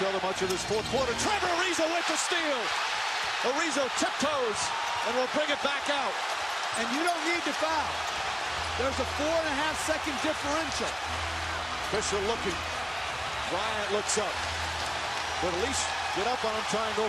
each other much of this fourth quarter. Trevor Ariza with the steal. Ariza tiptoes and will bring it back out. And you don't need to foul. There's a four and a half second differential. Fisher looking. Bryant looks up. But at least get up on him, try and go